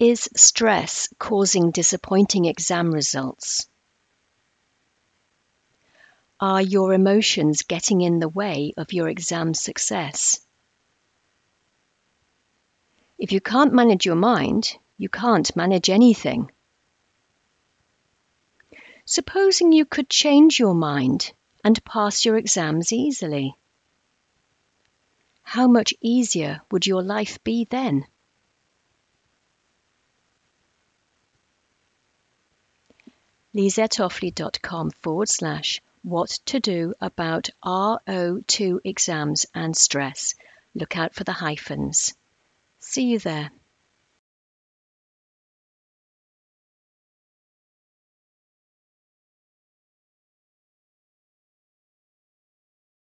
Is stress causing disappointing exam results? Are your emotions getting in the way of your exam success? If you can't manage your mind, you can't manage anything. Supposing you could change your mind and pass your exams easily. How much easier would your life be then? lisettofley.com forward slash what to do about RO2 exams and stress. Look out for the hyphens. See you there.